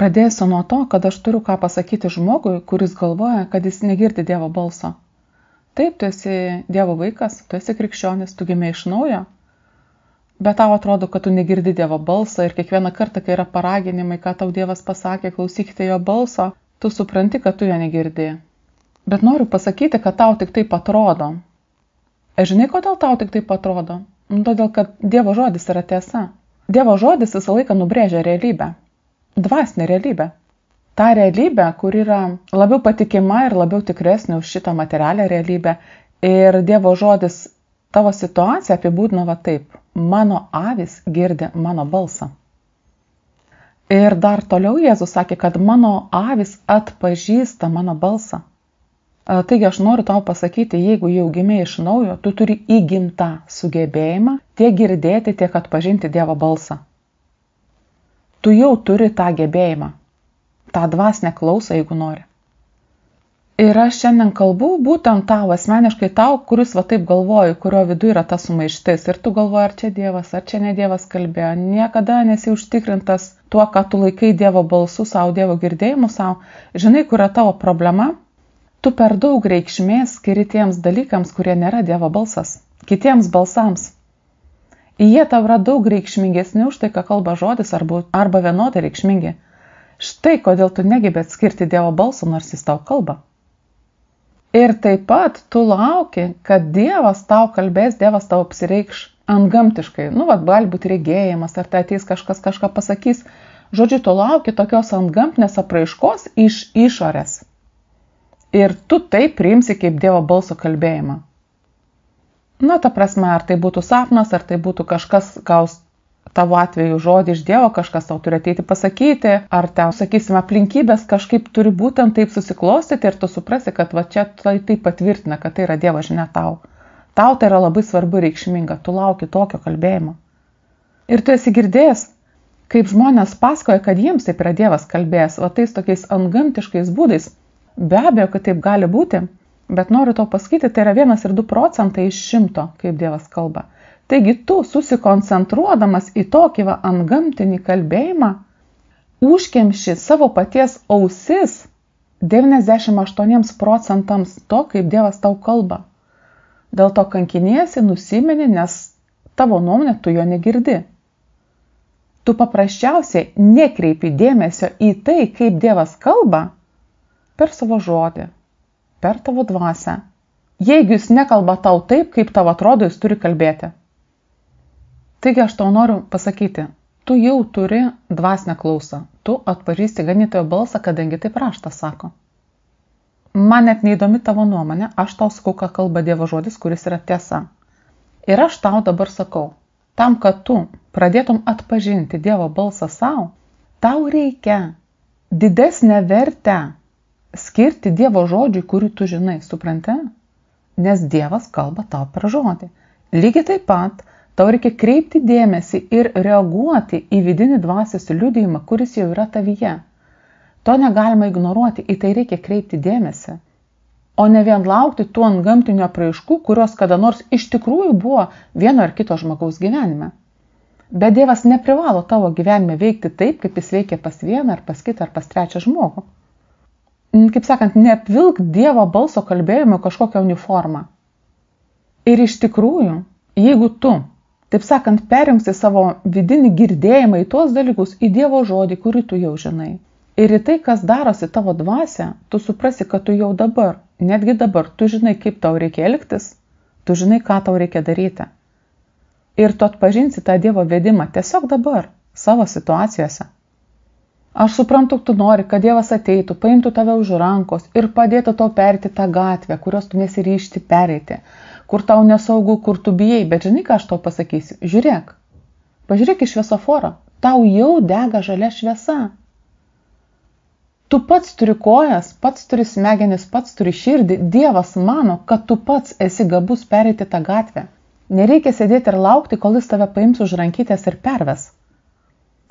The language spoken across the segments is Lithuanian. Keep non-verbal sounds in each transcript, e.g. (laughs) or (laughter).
Pradėsiu nuo to, kad aš turiu ką pasakyti žmogui, kuris galvoja, kad jis negirdi Dievo balso. Taip, tu esi Dievo vaikas, tu esi krikščionis, tu gimė iš naujo, bet tau atrodo, kad tu negirdi Dievo balsą ir kiekvieną kartą, kai yra paraginimai, ką tau Dievas pasakė, klausykite jo balso, tu supranti, kad tu jo negirdi. Bet noriu pasakyti, kad tau tik taip atrodo. Ir žinai, kodėl tau tik taip atrodo? Nu, todėl, kad Dievo žodis yra tiesa. Dievo žodis visą laiką nubrėžia realybę. Dvasinę realybę. Ta realybė, kur yra labiau patikima ir labiau tikresnė už šitą materialią realybę. Ir Dievo žodis tavo situaciją apibūdina va taip mano avis girdi mano balsą. Ir dar toliau Jėzus sakė, kad mano avis atpažįsta mano balsą. Taigi aš noriu tau pasakyti, jeigu jau gimė iš naujo, tu turi įgimtą sugebėjimą tiek girdėti, tiek atpažinti Dievo balsą. Tu jau turi tą gebėjimą, tą dvasinę klausą, jeigu nori. Ir aš šiandien kalbu būtent tau, asmeniškai tau, kuris va taip galvoju, kurio viduje yra ta sumaištis. Ir tu galvoji, ar čia Dievas, ar čia ne Dievas kalbėjo. Niekada nesi užtikrintas tuo, ką tu laikai Dievo balsu savo, Dievo girdėjimu savo. Žinai, kur yra tavo problema? Tu per daug reikšmės skiri tiems dalykams, kurie nėra Dievo balsas. Kitiems balsams. Jie tau yra daug reikšmingesni už tai, ką kalba žodis, arba, arba vienodai reikšmingi. Štai kodėl tu negebėt skirti Dievo balsų, nors jis tau kalba. Ir taip pat tu lauki, kad Dievas tau kalbės, Dievas tau apsireikš antgamtiškai. Nu, vad, gali būti regėjimas, ar tai ateis kažkas kažką pasakys. Žodžiu, tu lauki tokios antgamtinės apraiškos iš išorės. Ir tu tai priimsi kaip Dievo balso kalbėjimą. Na, ta prasme, ar tai būtų sapnas, ar tai būtų kažkas gaus tavo atveju žodį iš Dievo, kažkas tau turi ateiti pasakyti, ar ten, sakysime, aplinkybės kažkaip turi būtent taip susiklostyti ir tu suprasi, kad va čia tai, tai patvirtina, kad tai yra Dievo žinia tau. Tau tai yra labai svarbu reikšminga, tu lauki tokio kalbėjimo. Ir tu esi girdėjęs, kaip žmonės pasakoja, kad jiems taip yra Dievas kalbėjęs, o tais tokiais antgamtiškais būdais. Be abejo, kad taip gali būti, bet noriu tau pasakyti, tai yra vienas ir du procentai iš šimto, kaip Dievas kalba. Taigi tu susikoncentruodamas į tokį va antgamtinį kalbėjimą, užkemši savo paties ausis 98 procentams to, kaip Dievas tau kalba. Dėl to kankiniesi, nusimeni, nes tavo nuomonė tu jo negirdi. Tu paprasčiausiai nekreipi dėmesio į tai, kaip Dievas kalba per savo žodį, per tavo dvasę. Jeigu jis nekalba tau taip, kaip tau atrodo, jis turi kalbėti. Taigi aš tau noriu pasakyti, tu jau turi dvasinę klausą, tu atpažįsti ganytojo balsą, kadangi taip raštas sako. Man net neįdomi tavo nuomonė, aš tau sakau, ką kalba Dievo žodis, kuris yra tiesa. Ir aš tau dabar sakau, tam, kad tu pradėtum atpažinti Dievo balsą savo, tau reikia didesnę vertę skirti Dievo žodžiui, kurį tu žinai, supranti? Nes Dievas kalba tau per žodį. Lygiai taip pat Tau reikia kreipti dėmesį ir reaguoti į vidinį dvasios liudijimą, kuris jau yra tavyje. To negalima ignoruoti, į tai reikia kreipti dėmesį. O ne vien laukti tų ant gamtinio praaiškų, kurios kada nors iš tikrųjų buvo vieno ar kito žmogaus gyvenime. Bet Dievas neprivalo tavo gyvenime veikti taip, kaip jis veikia pas vieną ar pas kitą ar pas trečią žmogų. Kaip sakant, neapvilk Dievo balso kalbėjimo kažkokią uniformą. Ir iš tikrųjų, jeigu tu Taip sakant, perimsi savo vidinį girdėjimą į tuos dalykus, į Dievo žodį, kurį tu jau žinai. Ir į tai, kas darosi tavo dvasia, tu suprasi, kad tu jau dabar, netgi dabar, tu žinai, kaip tau reikia elgtis, tu žinai, ką tau reikia daryti. Ir tu atpažinsi tą Dievo vedimą tiesiog dabar, savo situacijose. Aš suprantu, tu nori, kad Dievas ateitų, paimtų tave už rankos ir padėtų tau perti tą gatvę, kurios tu nesiryšti pereiti kur tau nesaugu, kur tu bijai, bet žinai, ką aš tau pasakysiu? Žiūrėk, pažiūrėk į šviesoforą, tau jau dega žalia šviesa. Tu pats turi kojas, pats turi smegenis, pats turi širdį, Dievas mano, kad tu pats esi gabus pereiti tą gatvę. Nereikia sėdėti ir laukti, kol jis tave paims už rankytės ir perves.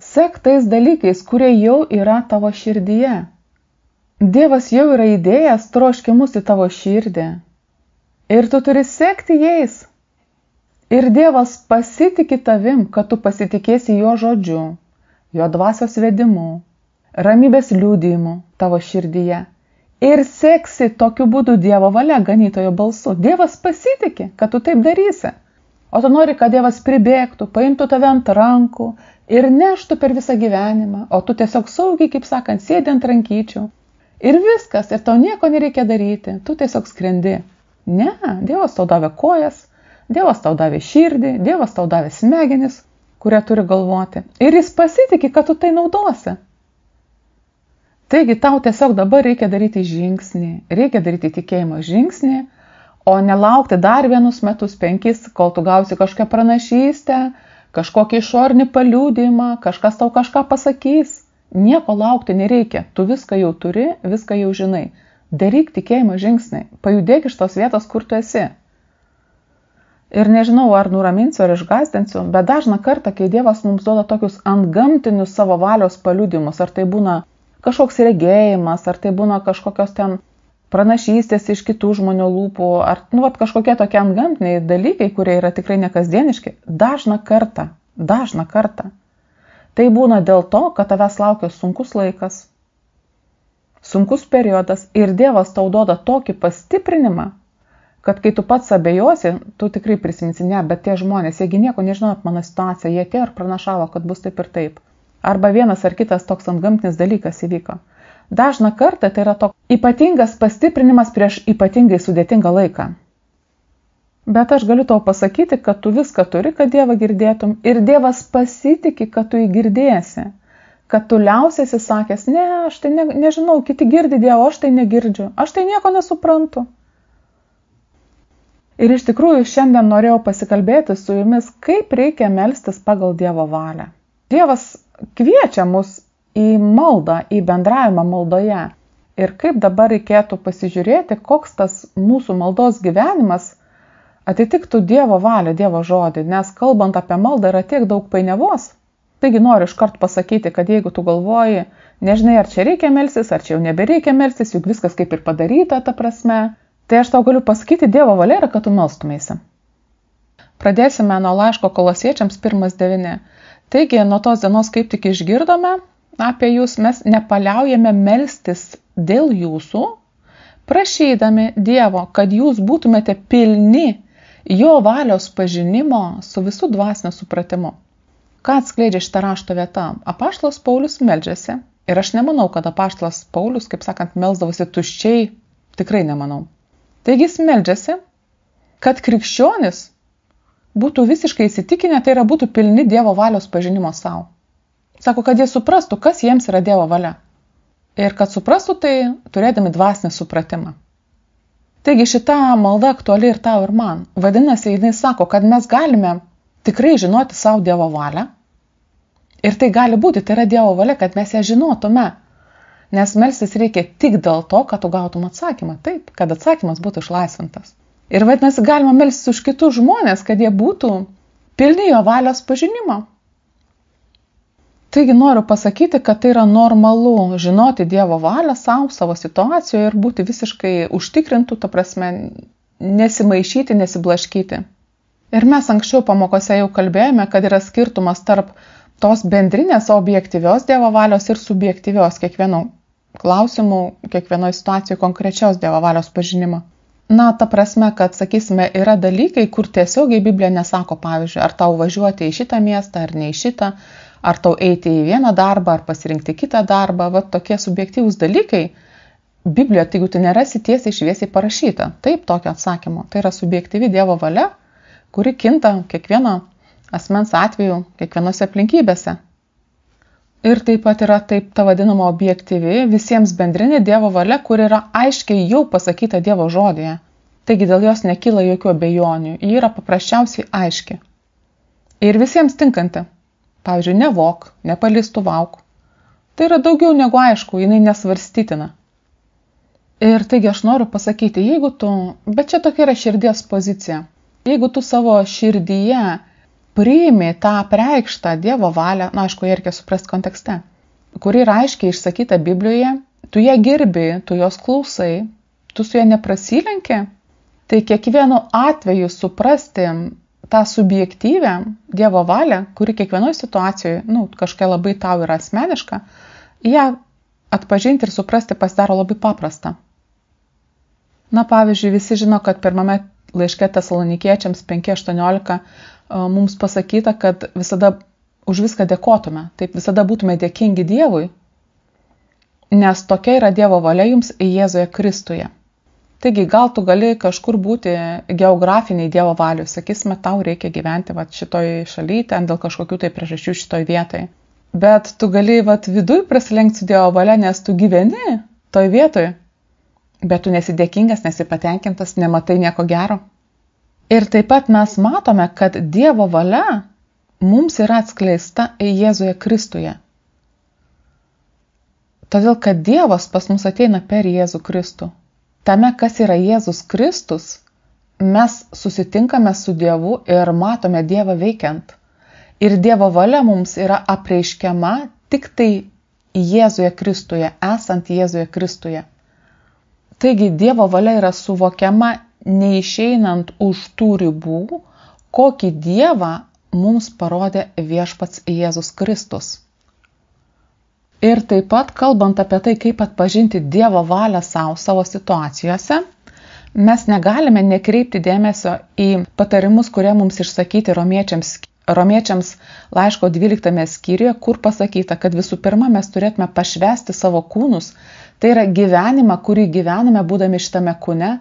Sek tais dalykais, kurie jau yra tavo širdyje. Dievas jau yra įdėjęs troškimus į tavo širdį, Ir tu turi sekti jais. Ir Dievas pasitikė tavim, kad tu pasitikėsi jo žodžiu, jo dvasios vedimu. ramybės liūdėjimų tavo širdyje. Ir seksi tokiu būdu Dievo valia, ganytojo balsu. Dievas pasitikė, kad tu taip darysi. O tu nori, kad Dievas pribėgtų, paimtų tave ant rankų ir neštų per visą gyvenimą, o tu tiesiog saugiai, kaip sakant, sėdi ant rankyčių. Ir viskas, ir tau nieko nereikia daryti, tu tiesiog skrendi. Ne, Dievas tau davė kojas, Dievas tau davė širdį, Dievas tau davė smegenis, kurią turi galvoti. Ir jis pasitikė, kad tu tai naudosi. Taigi tau tiesiog dabar reikia daryti žingsnį, reikia daryti tikėjimo žingsnį, o nelaukti dar vienus metus, penkis, kol tu gausi kažkokią pranašystę, kažkokį išornį paliūdimą, kažkas tau kažką pasakys. Nieko laukti nereikia, tu viską jau turi, viską jau žinai. Daryk tikėjimo žingsnį, pajudėk iš tos vietos, kur tu esi. Ir nežinau, ar nuraminsiu, ar išgazdinsiu, bet dažna kartą, kai Dievas mums duoda tokius antgamtinius savo valios paliudimus, ar tai būna kažkoks regėjimas, ar tai būna kažkokios ten pranašystės iš kitų žmonių lūpų, ar nu, vat, kažkokie tokie antgamtiniai dalykai, kurie yra tikrai nekasdieniški, dažna kartą, dažna kartą. Tai būna dėl to, kad tavęs laukia sunkus laikas, sunkus periodas ir Dievas tau duoda tokį pastiprinimą, kad kai tu pats abejosi, tu tikrai prisiminsi, ne, bet tie žmonės, jiegi nieko nežino apie mano situaciją, jie atėjo ir pranašavo, kad bus taip ir taip. Arba vienas ar kitas toks antgamtinis dalykas įvyko. Dažna kartą tai yra toks ypatingas pastiprinimas prieš ypatingai sudėtingą laiką. Bet aš galiu tau pasakyti, kad tu viską turi, kad Dievą girdėtum ir Dievas pasitikė, kad tu jį girdėsi. Kad tu liausiasi sakęs, ne, aš tai ne, nežinau, kiti girdi Dievą, aš tai negirdžiu, aš tai nieko nesuprantu. Ir iš tikrųjų šiandien norėjau pasikalbėti su jumis, kaip reikia melstis pagal Dievo valią. Dievas kviečia mus į maldą, į bendravimą maldoje. Ir kaip dabar reikėtų pasižiūrėti, koks tas mūsų maldos gyvenimas atitiktų Dievo valią, Dievo žodį, nes kalbant apie maldą yra tiek daug painiavos. Taigi noriu iškart pasakyti, kad jeigu tu galvoji, nežinai, ar čia reikia melsis, ar čia jau nebereikia melsis, juk viskas kaip ir padaryta, ta prasme, Tai aš tau galiu pasakyti, Dievo valia yra, kad tu melstumėsi. Pradėsime nuo laiško kolosiečiams 1.9. Taigi, nuo tos dienos, kaip tik išgirdome apie jūs, mes nepaliaujame melstis dėl jūsų, prašydami Dievo, kad jūs būtumėte pilni jo valios pažinimo su visų dvasinio supratimu. Ką atskleidžia šitą rašto vietą? Apaštlas Paulius meldžiasi ir aš nemanau, kad apaštlas Paulius, kaip sakant, melzdavosi tuščiai, tikrai nemanau. Taigi jis meldžiasi, kad krikščionis būtų visiškai įsitikinę, tai yra būtų pilni Dievo valios pažinimo savo. Sako, kad jie suprastų, kas jiems yra Dievo valia. Ir kad suprastų tai turėdami dvasinį supratimą. Taigi šita malda aktuali ir tau ir man. Vadinasi, jinai sako, kad mes galime tikrai žinoti savo Dievo valią. Ir tai gali būti, tai yra Dievo valia, kad mes ją žinotume. Nes melstis reikia tik dėl to, kad tu gautum atsakymą. Taip, kad atsakymas būtų išlaisvintas. Ir vadinasi, galima melstis už kitus žmonės, kad jie būtų pilni jo valios pažinimo. Taigi noriu pasakyti, kad tai yra normalu žinoti Dievo valią savo, savo situacijoje ir būti visiškai užtikrintų, ta prasme, nesimaišyti, nesiblaškyti. Ir mes anksčiau pamokose jau kalbėjome, kad yra skirtumas tarp tos bendrinės objektyvios Dievo valios ir subjektyvios kiekvieno klausimų kiekvienoje situacijoje konkrečios Dievo valios pažinimo. Na, ta prasme, kad, sakysime, yra dalykai, kur tiesiogiai Biblija nesako, pavyzdžiui, ar tau važiuoti į šitą miestą ar ne į šitą, ar tau eiti į vieną darbą ar pasirinkti kitą darbą, va tokie subjektyvūs dalykai. Biblijoje, tai jeigu tu nerasi tiesiai šviesiai parašyta, taip tokio atsakymo. Tai yra subjektyvi Dievo valia, kuri kinta kiekvieno asmens atveju, kiekvienose aplinkybėse. Ir taip pat yra taip ta vadinama objektyvi, visiems bendrinė Dievo valia, kur yra aiškiai jau pasakyta Dievo žodėje. Taigi dėl jos nekyla jokių abejonių, ji yra paprasčiausiai aiški. Ir visiems tinkanti. Pavyzdžiui, nevok, nepalistuvauk. Tai yra daugiau negu aišku, jinai nesvarstytina. Ir taigi aš noriu pasakyti, jeigu tu, bet čia tokia yra širdies pozicija, jeigu tu savo širdyje priimi tą preikštą Dievo valią, na, aišku, ją reikia suprasti kontekste, kuri yra aiškiai išsakyta Biblijoje, tu ją gerbi, tu jos klausai, tu su ją neprasilenki, tai kiekvienu atveju suprasti tą subjektyvę Dievo valią, kuri kiekvienoje situacijoje, nu, kažkokia labai tau yra asmeniška, ją atpažinti ir suprasti pasidaro labai paprasta. Na, pavyzdžiui, visi žino, kad pirmame laiške tesalonikiečiams 5.18 mums pasakyta, kad visada už viską dėkotume, taip visada būtume dėkingi Dievui, nes tokia yra Dievo valia jums Jėzuje Kristuje. Taigi gal tu gali kažkur būti geografiniai Dievo valiui, sakysime, tau reikia gyventi va, šitoj šalyje, ten dėl kažkokių tai priežasčių šitoj vietoje. Bet tu gali va, viduj prasilenkti su Dievo valia, nes tu gyveni toj vietoje bet tu nesi dėkingas, nesi patenkintas, nematai nieko gero. Ir taip pat mes matome, kad Dievo valia mums yra atskleista Jėzuje Kristuje. Todėl, kad Dievas pas mus ateina per Jėzų Kristų. Tame, kas yra Jėzus Kristus, mes susitinkame su Dievu ir matome Dievą veikiant. Ir Dievo valia mums yra apreiškiama tik tai Jėzuje Kristuje, esant Jėzuje Kristuje. Taigi Dievo valia yra suvokiama neišeinant už tų ribų, kokį Dievą mums parodė viešpats Jėzus Kristus. Ir taip pat, kalbant apie tai, kaip atpažinti Dievo valią savo savo situacijose, mes negalime nekreipti dėmesio į patarimus, kurie mums išsakyti romiečiams, romiečiams laiško 12 skyriuje, kur pasakyta, kad visų pirma mes turėtume pašvesti savo kūnus. Tai yra gyvenimą, kurį gyvename būdami šitame kūne,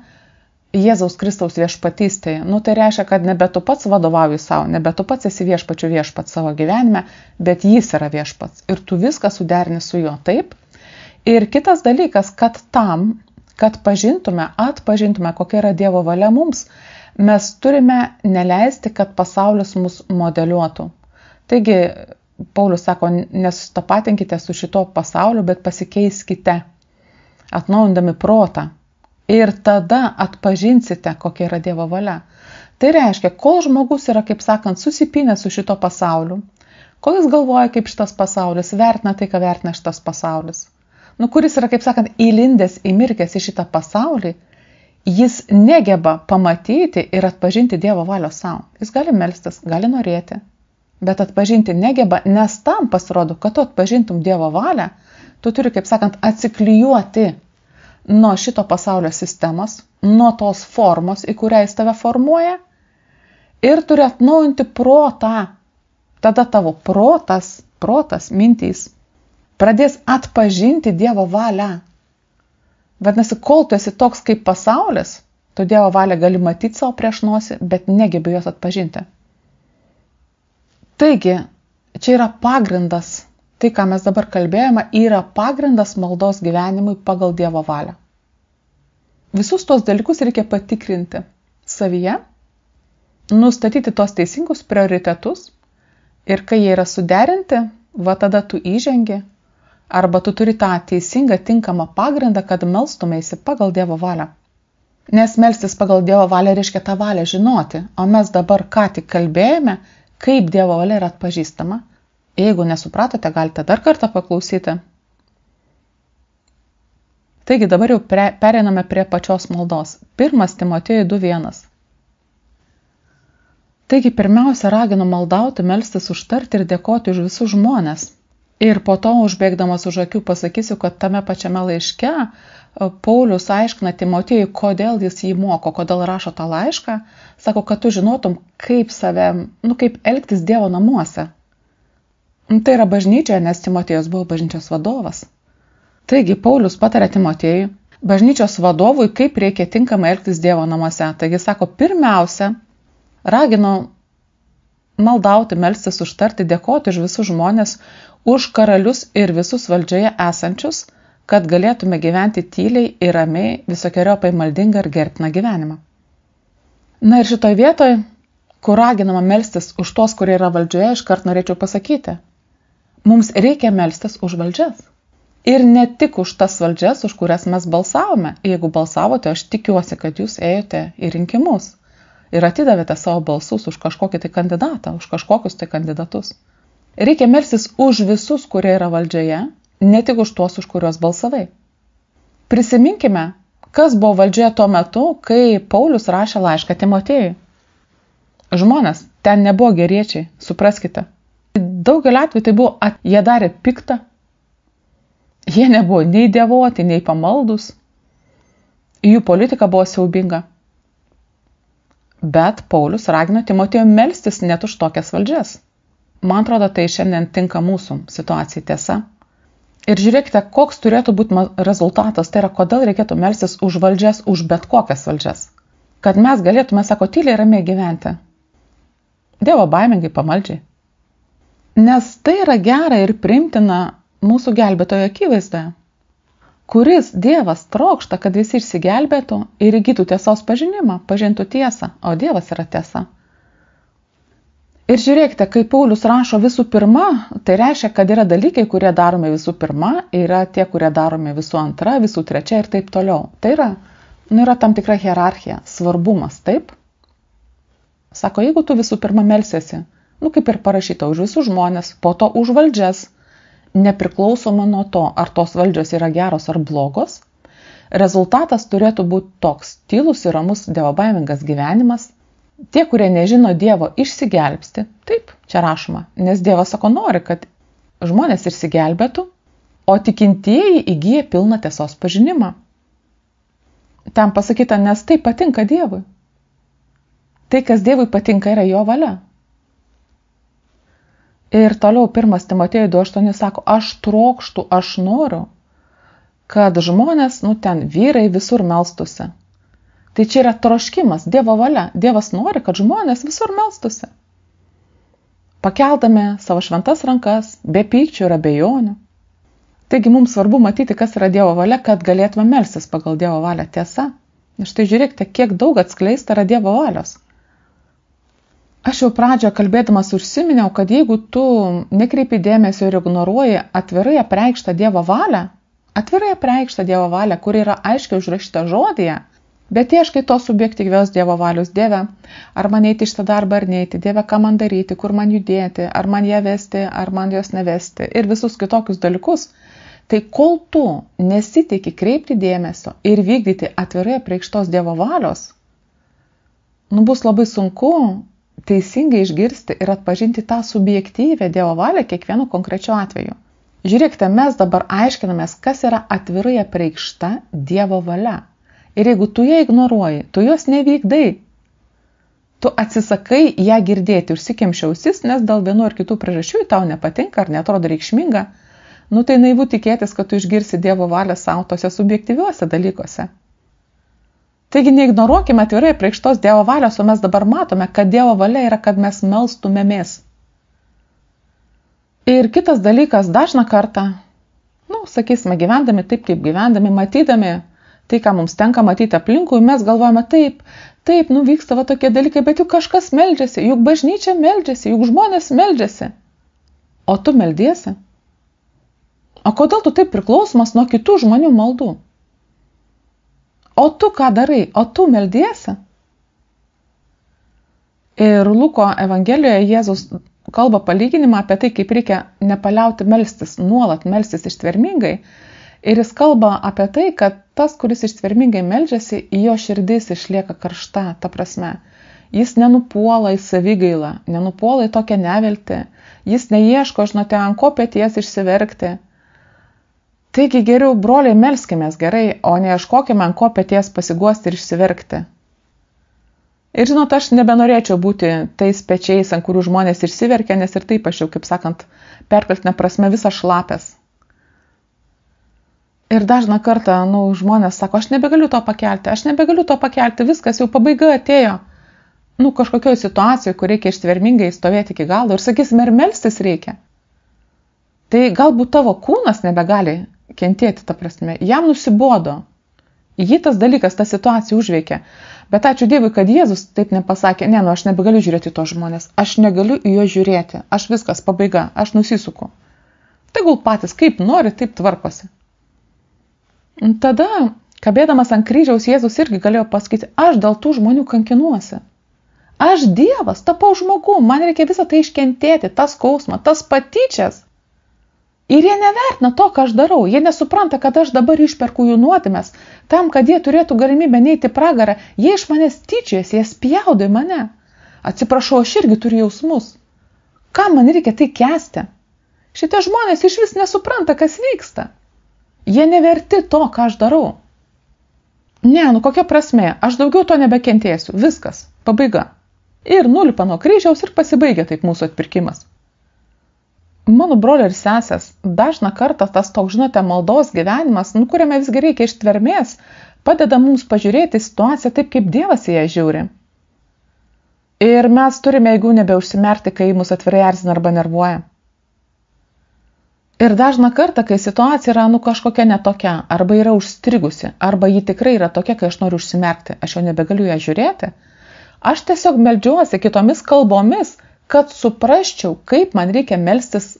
Jėzaus Kristaus viešpatystėje. Nu, tai reiškia, kad nebe tu pats vadovauji savo, nebe tu pats esi viešpačių viešpats savo gyvenime, bet jis yra viešpats. Ir tu viską suderini su juo taip. Ir kitas dalykas, kad tam, kad pažintume, atpažintume, kokia yra Dievo valia mums, mes turime neleisti, kad pasaulis mus modeliuotų. Taigi, Paulius sako, nesustapatinkite su šito pasauliu, bet pasikeiskite atnaujindami protą. Ir tada atpažinsite, kokia yra Dievo valia. Tai reiškia, kol žmogus yra, kaip sakant, susipinęs su šito pasauliu, kol jis galvoja, kaip šitas pasaulis, vertina tai, ką vertina šitas pasaulis, nu, kuris yra, kaip sakant, įlindęs, įmirkęs į šitą pasaulį, jis negeba pamatyti ir atpažinti Dievo valios savo. Jis gali melstis, gali norėti, bet atpažinti negeba, nes tam pasirodo, kad tu atpažintum Dievo valią, tu turi, kaip sakant, atsiklijuoti nuo šito pasaulio sistemos, nuo tos formos, į kurią jis tave formuoja ir turi atnaujinti protą. Tada tavo protas, protas, mintys pradės atpažinti Dievo valią. Vadinasi, kol tu esi toks kaip pasaulis, tu Dievo valią gali matyti savo prieš nosį, bet negebi jos atpažinti. Taigi, čia yra pagrindas Tai, ką mes dabar kalbėjome, yra pagrindas maldos gyvenimui pagal Dievo valią. Visus tos dalykus reikia patikrinti savyje, nustatyti tos teisingus prioritetus ir kai jie yra suderinti, va tada tu įžengi arba tu turi tą teisingą, tinkamą pagrindą, kad melstumėsi pagal Dievo valią. Nes melstis pagal Dievo valią reiškia tą valią žinoti, o mes dabar ką tik kalbėjome, kaip Dievo valia yra atpažįstama Jeigu nesupratote, galite dar kartą paklausyti. Taigi dabar jau pereiname prie pačios maldos. Pirmas Timotėjui 2.1. Taigi pirmiausia raginu maldauti, melstis užtarti ir dėkoti už visus žmonės. Ir po to užbėgdamas už akių pasakysiu, kad tame pačiame laiške e, Paulius aiškina Timotėjui, kodėl jis jį moko, kodėl rašo tą laišką. Sako, kad tu žinotum, kaip save, nu kaip elgtis Dievo namuose. Tai yra bažnyčia, nes Timotėjus buvo bažnyčios vadovas. Taigi Paulius patarė Timotėjui, bažnyčios vadovui, kaip reikia tinkamai elgtis Dievo namuose. Taigi sako, pirmiausia, ragino maldauti, melstis, užtarti, dėkoti už visus žmonės, už karalius ir visus valdžioje esančius, kad galėtume gyventi tyliai ir ramiai, visokiojopai maldingą ir gerbtiną gyvenimą. Na ir šitoj vietoj, kur raginama melstis už tuos, kurie yra valdžioje, iškart norėčiau pasakyti, Mums reikia melstis už valdžias. Ir ne tik už tas valdžias, už kurias mes balsavome. Jeigu balsavote, aš tikiuosi, kad jūs ėjote į rinkimus ir atidavėte savo balsus už kažkokį tai kandidatą, už kažkokius tai kandidatus. Reikia melstis už visus, kurie yra valdžioje, ne tik už tuos, už kuriuos balsavai. Prisiminkime, kas buvo valdžioje tuo metu, kai Paulius rašė laišką Timotėjui. Žmonės ten nebuvo geriečiai, supraskite. Daugelį atvejų tai buvo, at, jie darė piktą. Jie nebuvo nei devoti, nei pamaldus. Jų politika buvo siaubinga. Bet Paulius ragino Timotėjų melstis net už tokias valdžias. Man atrodo, tai šiandien tinka mūsų situacijai tiesa. Ir žiūrėkite, koks turėtų būti rezultatas, tai yra, kodėl reikėtų melstis už valdžias, už bet kokias valdžias. Kad mes galėtume, sako, tyliai ramiai gyventi. Dievo baimingai pamaldžiai. Nes tai yra gera ir primtina mūsų gelbėtojo akivaizdoje kuris Dievas trokšta, kad visi išsigelbėtų ir įgytų tiesos pažinimą, pažintų tiesą, o Dievas yra tiesa. Ir žiūrėkite, kai Paulius rašo visų pirma, tai reiškia, kad yra dalykai, kurie daromi visų pirma, yra tie, kurie daromi visų antra, visų trečia ir taip toliau. Tai yra, nu, yra tam tikra hierarchija, svarbumas, taip? Sako, jeigu tu visų pirma melsiesi, nu kaip ir parašyta, už visus žmonės, po to už valdžias, nepriklausoma nuo to, ar tos valdžios yra geros ar blogos, rezultatas turėtų būti toks - tylus ir ramus dievobaimingas gyvenimas. Tie, kurie nežino Dievo, išsigelbsti. Taip, čia rašoma, nes Dievas sako nori, kad žmonės išsigelbėtų, o tikintieji įgyja pilną tiesos pažinimą. Ten pasakyta, nes tai patinka Dievui. Tai, kas Dievui patinka, yra jo valia. Ir toliau pirmas Timotėjų 2.8 sako, aš trokštų, aš noriu, kad žmonės, nu ten vyrai visur melstusi. Tai čia yra troškimas, Dievo valia. Dievas nori, kad žmonės visur melstusi. Pakeldami savo šventas rankas, be pykčių ir abejonių. Taigi mums svarbu matyti, kas yra Dievo valia, kad galėtume melstis pagal Dievo valią tiesa. Ir štai žiūrėkite, kiek daug atskleista yra Dievo valios. Aš jau pradžioje kalbėdamas užsiminiau, kad jeigu tu nekreipi dėmesio ir ignoruoji atvirai apreikštą Dievo valią, atvirai apreikštą Dievo valią, kuri yra aiškiai užrašyta žodėje, bet ieškai tos subjektyvios Dievo valios Dieve, ar man eiti iš tą darbą ar neiti, Dieve, ką man daryti, kur man judėti, ar man ją vesti, ar man jos nevesti ir visus kitokius dalykus, tai kol tu nesitikė kreipti dėmesio ir vykdyti atvirai apreikštos Dievo valios, nu bus labai sunku teisingai išgirsti ir atpažinti tą subjektyvę Dievo valią kiekvienu konkrečiu atveju. Žiūrėkite, mes dabar aiškinamės, kas yra atvirai apreikšta Dievo valia. Ir jeigu tu ją ignoruoji, tu jos nevykdai, tu atsisakai ją girdėti, užsikimšiausis, nes dėl vienu ar kitų priežasčių tau nepatinka ar netrodo reikšminga, nu tai naivu tikėtis, kad tu išgirsi Dievo valią savo tose subjektyviuose dalykuose. Taigi neignoruokime atvirai priekštos Dievo valios, o mes dabar matome, kad Dievo valia yra, kad mes melstumėmės. Ir kitas dalykas, dažna kartą, nu, sakysime, gyvendami taip, kaip gyvendami, matydami tai, ką mums tenka matyti aplinkui, mes galvojame taip, taip, nu vyksta va tokie dalykai, bet juk kažkas meldžiasi, juk bažnyčia meldžiasi, juk žmonės meldžiasi. O tu meldiesi? O kodėl tu taip priklausomas nuo kitų žmonių maldų? O tu ką darai? O tu meldiesi? Ir Luko Evangelijoje Jėzus kalba palyginimą apie tai, kaip reikia nepaliauti melstis, nuolat melstis ištvermingai. Ir jis kalba apie tai, kad tas, kuris ištvermingai melžiasi, jo širdis išlieka karšta, ta prasme. Jis nenupuola į savigailą, nenupuola į tokią neviltį, jis neieško, žinote, ant ko pėties išsiverkti, Taigi geriau, broliai, melskimės gerai, o neieškokime ant ko pėties pasiguosti ir išsiverkti. Ir žinot, aš nebenorėčiau būti tais pečiais, ant kurių žmonės išsiverkia, nes ir taip aš jau, kaip sakant, perkeltinė prasme visą šlapęs. Ir dažną kartą, nu, žmonės sako, aš nebegaliu to pakelti, aš nebegaliu to pakelti, viskas jau pabaiga atėjo. Nu, kažkokioje situacijoje, kur reikia ištvermingai stovėti iki galo ir sakysime, ir melstis reikia. Tai galbūt tavo kūnas nebegali kentėti, ta prasme. Jam nusibodo. Jį tas dalykas, ta situacija užveikia. Bet ačiū Dievui, kad Jėzus taip nepasakė, ne, nu aš nebegaliu žiūrėti to žmonės, aš negaliu į juos žiūrėti, aš viskas, pabaiga, aš nusisuku. Tegul patys kaip nori, taip tvarkosi. Tada, kabėdamas ant kryžiaus, Jėzus irgi galėjo pasakyti, aš dėl tų žmonių kankinuosi. Aš Dievas, tapau žmogu, man reikia visą tai iškentėti, tas skausmą, tas patyčias. Ir jie nevertina to, ką aš darau, jie nesupranta, kad aš dabar išperku jų nuodėmės, tam, kad jie turėtų galimybę neiti pragarą, jie iš manęs tyčiasi, jie spjaudo į mane. Atsiprašau, aš irgi turiu jausmus. Kam man reikia tai kesti? Šitie žmonės iš vis nesupranta, kas vyksta. Jie neverti to, ką aš darau. Ne, nu kokia prasme, aš daugiau to nebekentėsiu, viskas, pabaiga. Ir nulipa nuo kryžiaus ir pasibaigia taip mūsų atpirkimas. Mano broliai ir sesės, dažna kartą tas toks, žinote, maldos gyvenimas, nu kuriame visgi reikia ištvermės, padeda mums pažiūrėti situaciją taip, kaip Dievas į ją žiūri. Ir mes turime, jeigu nebeužsimerkti, kai mus atvirai erzina arba nervuoja. Ir dažna kartą, kai situacija yra nu kažkokia netokia, arba yra užstrigusi, arba ji tikrai yra tokia, kai aš noriu užsimerkti, aš jau nebegaliu ją žiūrėti, aš tiesiog meldžiuosi kitomis kalbomis, kad suprasčiau, kaip man reikia melstis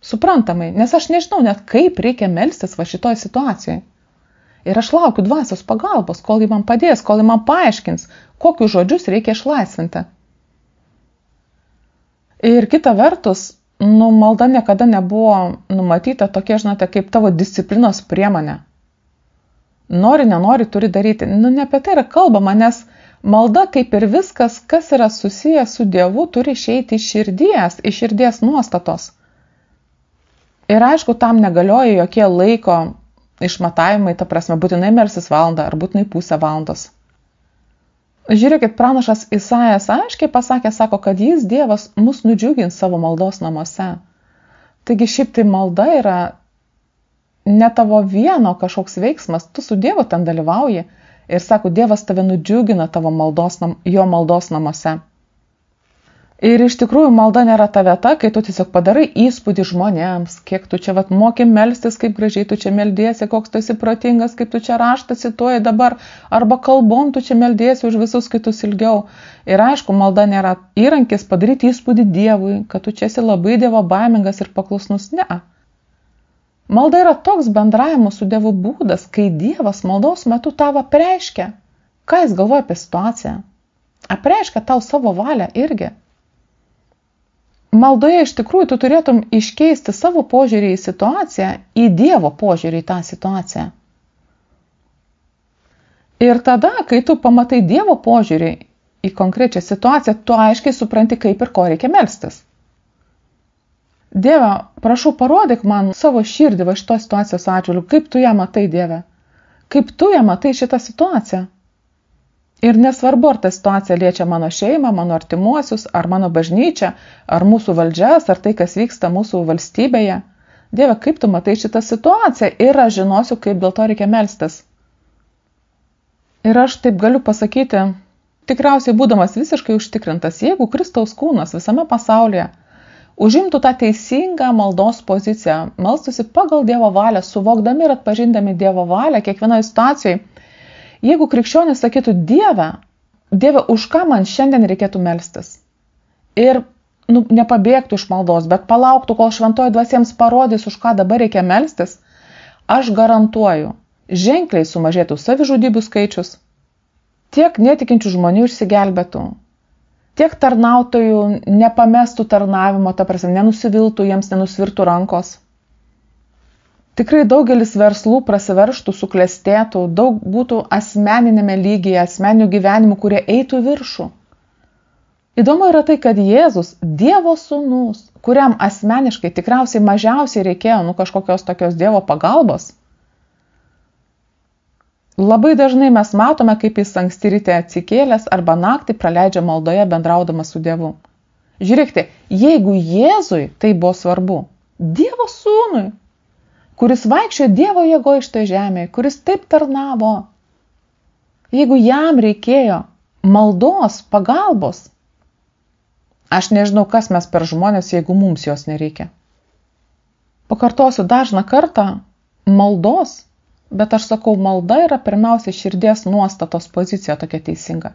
suprantamai, nes aš nežinau net kaip reikia melstis va šitoj situacijoje. Ir aš laukiu dvasios pagalbos, kol ji man padės, kol ji man paaiškins, kokius žodžius reikia išlaisvinti. Ir kita vertus, nu, malda niekada nebuvo numatyta tokia, žinote, kaip tavo disciplinos priemonė. Nori, nenori, turi daryti. Nu, ne apie tai yra kalbama, nes malda, kaip ir viskas, kas yra susijęs su Dievu, turi išeiti iš širdies, iš širdies nuostatos. Ir aišku, tam negalioja jokie laiko išmatavimai, ta prasme, būtinai mersis valandą ar būtinai pusę valandos. Žiūrėkit, pranašas Isaijas aiškiai pasakė, sako, kad jis Dievas mus nudžiugins savo maldos namuose. Taigi šiaip tai malda yra ne tavo vieno kažkoks veiksmas, tu su Dievu ten dalyvauji ir sako, Dievas tave nudžiugina tavo maldos, jo maldos namuose. Ir iš tikrųjų malda nėra ta vieta, kai tu tiesiog padarai įspūdį žmonėms, kiek tu čia vat moki melstis, kaip gražiai tu čia meldiesi, koks tu esi protingas, kaip tu čia raštą cituoji dabar, arba kalbom tu čia meldiesi už visus kitus ilgiau. Ir aišku, malda nėra įrankis padaryti įspūdį Dievui, kad tu čia esi labai Dievo baimingas ir paklusnus. Ne. Malda yra toks bendravimo su Dievu būdas, kai Dievas maldos metu tavo apreiškia, ką jis galvoja apie situaciją. Apreiškia tau savo valią irgi. Maldoje iš tikrųjų tu turėtum iškeisti savo požiūrį į situaciją į Dievo požiūrį į tą situaciją. Ir tada, kai tu pamatai Dievo požiūrį į konkrečią situaciją, tu aiškiai supranti, kaip ir ko reikia melstis. Dieve, prašau, parodyk man savo širdį va šitos situacijos atžvilgiu, kaip tu ją matai, Dieve, kaip tu ją matai šitą situaciją. Ir nesvarbu, ar ta situacija liečia mano šeimą, mano artimuosius, ar mano bažnyčią, ar mūsų valdžias, ar tai, kas vyksta mūsų valstybėje. Dieve, kaip tu matai šitą situaciją ir aš žinosiu, kaip dėl to reikia melstis. Ir aš taip galiu pasakyti, tikriausiai būdamas visiškai užtikrintas, jeigu Kristaus kūnas visame pasaulyje užimtų tą teisingą maldos poziciją, malstusi pagal Dievo valią, suvokdami ir atpažindami Dievo valią kiekvienoje situacijoje, Jeigu krikščionis sakytų Dieve, Dieve, už ką man šiandien reikėtų melstis? Ir nu, nepabėgtų iš maldos, bet palauktų, kol šventoji dvasiems parodys, už ką dabar reikia melstis, aš garantuoju, ženkliai sumažėtų savižudybių skaičius, tiek netikinčių žmonių išsigelbėtų, tiek tarnautojų nepamestų tarnavimo, ta prasme, nenusiviltų, jiems nenusvirtų rankos. Tikrai daugelis verslų prasiverštų, suklestėtų, daug būtų asmeninėme lygyje, asmeninių gyvenimų, kurie eitų viršų. Įdomu yra tai, kad Jėzus, Dievo sūnus, kuriam asmeniškai tikriausiai mažiausiai reikėjo nu kažkokios tokios Dievo pagalbos, labai dažnai mes matome, kaip jis anksti ryte atsikėlęs arba naktį praleidžia maldoje bendraudamas su Dievu. Žiūrėkite, jeigu Jėzui tai buvo svarbu, Dievo sūnui, kuris vaikščiojo Dievo jėgo iš to žemėje, kuris taip tarnavo. Jeigu jam reikėjo maldos, pagalbos, aš nežinau, kas mes per žmonės, jeigu mums jos nereikia. Pakartosiu dažną kartą maldos, bet aš sakau, malda yra pirmiausia širdies nuostatos pozicija tokia teisinga.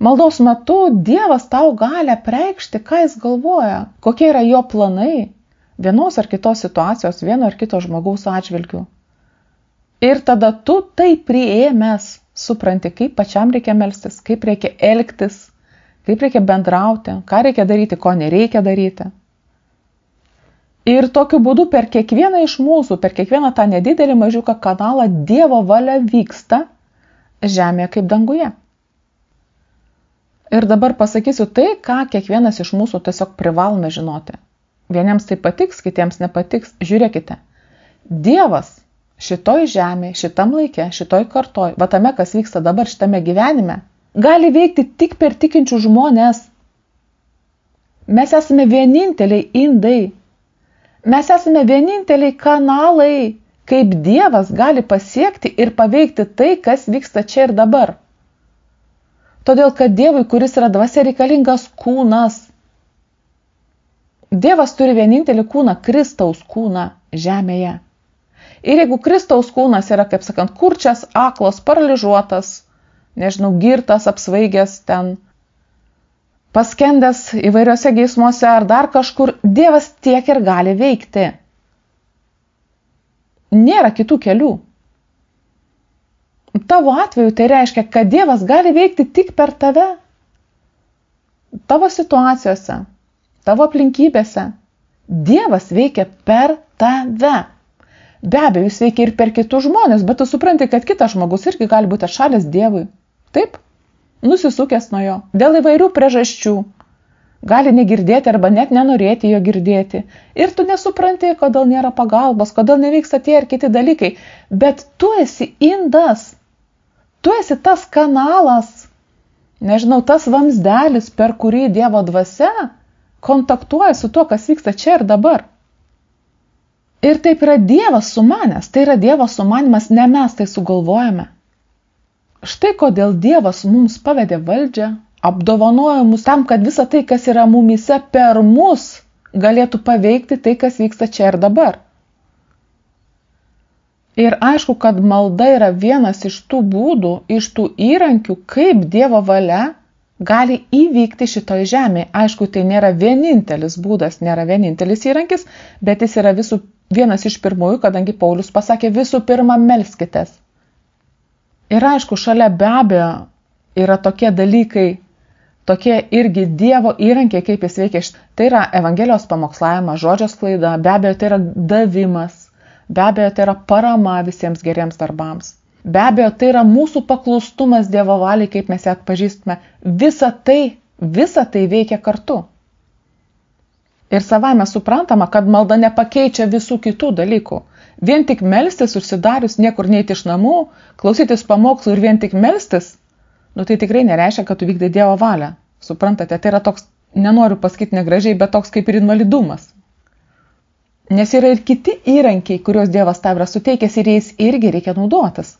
Maldos metu Dievas tau gali preikšti, ką jis galvoja, kokie yra jo planai, vienos ar kitos situacijos, vieno ar kito žmogaus atžvilgių. Ir tada tu tai priėmęs supranti, kaip pačiam reikia melstis, kaip reikia elgtis, kaip reikia bendrauti, ką reikia daryti, ko nereikia daryti. Ir tokiu būdu per kiekvieną iš mūsų, per kiekvieną tą nedidelį mažiuką kanalą Dievo valia vyksta žemėje kaip danguje. Ir dabar pasakysiu tai, ką kiekvienas iš mūsų tiesiog privalome žinoti. Vieniems tai patiks, kitiems nepatiks. Žiūrėkite. Dievas šitoj žemėje, šitam laikė, šitoj kartoj, va tame, kas vyksta dabar šitame gyvenime, gali veikti tik per tikinčių žmonės. Mes esame vieninteliai indai. Mes esame vieninteliai kanalai, kaip Dievas gali pasiekti ir paveikti tai, kas vyksta čia ir dabar. Todėl, kad Dievui, kuris yra dvasia, reikalingas kūnas. Dievas turi vienintelį kūną, Kristaus kūną žemėje. Ir jeigu Kristaus kūnas yra, kaip sakant, kurčias, aklas, paralyžiuotas, nežinau, girtas, apsvaigęs ten, paskendęs įvairiose geismuose ar dar kažkur, Dievas tiek ir gali veikti. Nėra kitų kelių. Tavo atveju tai reiškia, kad Dievas gali veikti tik per tave. Tavo situacijose, tavo aplinkybėse. Dievas veikia per tave. Be abejo, jis veikia ir per kitus žmonės, bet tu supranti, kad kitas žmogus irgi gali būti atšalęs Dievui. Taip, nusisukęs nuo jo, dėl įvairių priežasčių. Gali negirdėti arba net nenorėti jo girdėti. Ir tu nesupranti, kodėl nėra pagalbos, kodėl nevyksta tie ir kiti dalykai. Bet tu esi indas. Tu esi tas kanalas, nežinau, tas vamsdelis, per kurį Dievo dvasia kontaktuoja su tuo, kas vyksta čia ir dabar. Ir taip yra Dievas sumanęs, tai yra Dievo sumanimas, ne mes tai sugalvojame. Štai kodėl Dievas mums pavedė valdžią, apdovanojo mus tam, kad visa tai, kas yra mumise per mus, galėtų paveikti tai, kas vyksta čia ir dabar. Ir aišku, kad malda yra vienas iš tų būdų, iš tų įrankių, kaip Dievo valia gali įvykti šitoj žemėje. Aišku, tai nėra vienintelis būdas, nėra vienintelis įrankis, bet jis yra visų vienas iš pirmųjų, kadangi Paulius pasakė visų pirma melskitės. Ir aišku, šalia be abejo yra tokie dalykai, tokie irgi Dievo įrankiai, kaip jis veikia. Tai yra Evangelijos pamokslavimas, žodžio sklaida, be abejo tai yra davimas, be abejo tai yra parama visiems geriems darbams. Be abejo tai yra mūsų paklustumas Dievo valiai, kaip mes ją atpažįstame. Visa tai, visa tai veikia kartu. Ir savame suprantama, kad malda nepakeičia visų kitų dalykų. Vien tik melstis užsidarius niekur neiti iš namų, klausytis pamokslų ir vien tik melstis, nu tai tikrai nereiškia, kad tu vykdai Dievo valią. Suprantate, tai yra toks, nenoriu pasakyti negražiai, bet toks kaip ir invalidumas. Nes yra ir kiti įrankiai, kuriuos Dievas tau yra suteikęs ir jais irgi reikia naudotis.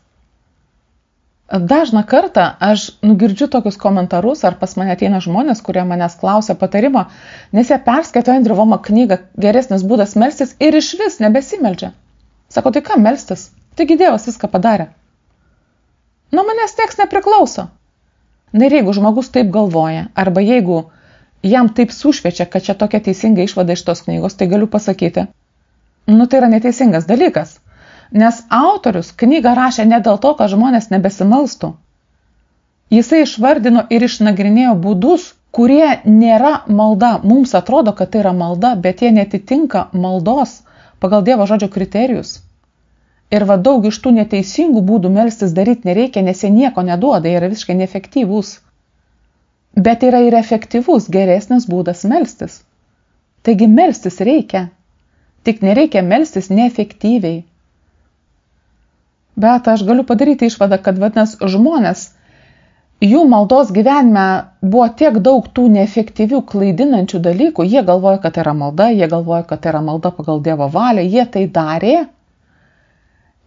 Dažną kartą aš nugirdžiu tokius komentarus, ar pas mane ateina žmonės, kurie manęs klausia patarimo, nes jie perskaito Andrivomo knygą Geresnis būdas melstis ir iš vis nebesimeldžia. Sako, tai ką melstis? Taigi Dievas viską padarė. Nuo manęs teks nepriklauso. Na ir jeigu žmogus taip galvoja, arba jeigu jam taip sušviečia, kad čia tokia teisinga išvada iš tos knygos, tai galiu pasakyti, nu tai yra neteisingas dalykas. Nes autorius knygą rašė ne dėl to, kad žmonės nebesimalstų. Jisai išvardino ir išnagrinėjo būdus, kurie nėra malda. Mums atrodo, kad tai yra malda, bet jie netitinka maldos pagal Dievo žodžio kriterijus. Ir va daug iš tų neteisingų būdų melstis daryti nereikia, nes jie nieko neduoda, jie yra visiškai neefektyvūs. Bet yra ir efektyvus, geresnis būdas melstis. Taigi melstis reikia. Tik nereikia melstis neefektyviai. Bet aš galiu padaryti išvadą, kad vadinasi žmonės, jų maldos gyvenime buvo tiek daug tų neefektyvių, klaidinančių dalykų, jie galvoja, kad tai yra malda, jie galvoja, kad tai yra malda pagal Dievo valią, jie tai darė.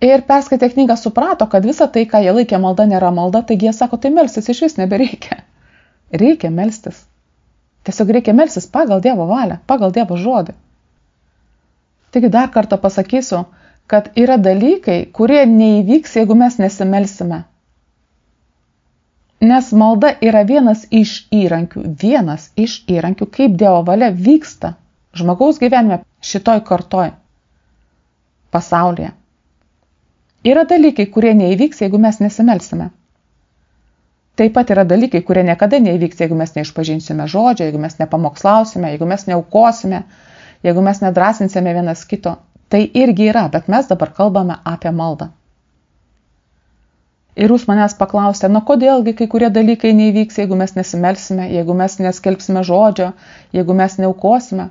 Ir perskaitę knygą suprato, kad visa tai, ką jie laikė malda, nėra malda, taigi jie sako, tai melstis iš vis nebereikia. Reikia melstis. Tiesiog reikia melstis pagal Dievo valią, pagal Dievo žodį. Taigi dar kartą pasakysiu, kad yra dalykai, kurie neįvyks, jeigu mes nesimelsime. Nes malda yra vienas iš įrankių, vienas iš įrankių, kaip Dievo valia vyksta žmogaus gyvenime šitoj kartoj pasaulyje. Yra dalykai, kurie neįvyks, jeigu mes nesimelsime. Taip pat yra dalykai, kurie niekada neįvyks, jeigu mes neišpažinsime žodžio, jeigu mes nepamokslausime, jeigu mes neaukosime, jeigu mes nedrasinsime vienas kito. Tai irgi yra, bet mes dabar kalbame apie maldą. Ir jūs manęs paklausė, na kodėlgi kai kurie dalykai neįvyks, jeigu mes nesimelsime, jeigu mes neskelbsime žodžio, jeigu mes neaukosime.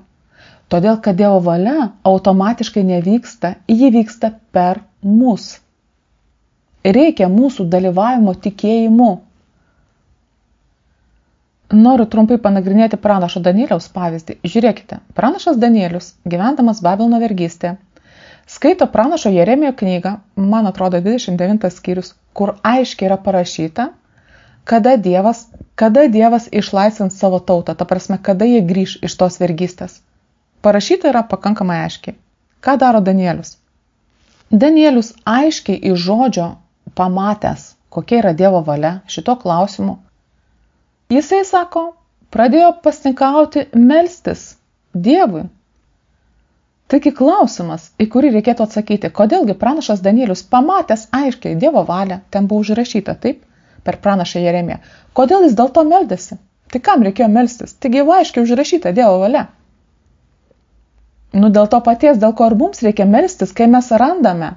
Todėl, kad Dievo valia automatiškai nevyksta, ji vyksta per mus. Reikia mūsų dalyvavimo tikėjimu. Noriu trumpai panagrinėti pranašo Danieliaus pavyzdį. Žiūrėkite, pranašas Danielius, gyvendamas Babilono vergystėje, skaito pranašo Jeremijo knygą, man atrodo 29 skyrius, kur aiškiai yra parašyta, kada Dievas, kada Dievas išlaisvins savo tautą, ta prasme, kada jie grįž iš tos vergystės. Parašyta yra pakankamai aiškiai. Ką daro Danielius? Danielius aiškiai iš žodžio pamatęs, kokia yra Dievo valia šito klausimu, jisai sako, pradėjo pasnikauti melstis Dievui. Taigi klausimas, į kurį reikėtų atsakyti, kodėlgi pranašas Danielius pamatęs aiškiai Dievo valią, ten buvo užrašyta, taip, per pranašą Jeremiją, kodėl jis dėl to meldėsi? Tai kam reikėjo melstis? Taigi jau aiškiai užrašyta Dievo valia. Nu dėl to paties, dėl ko ir mums reikia melstis, kai mes randame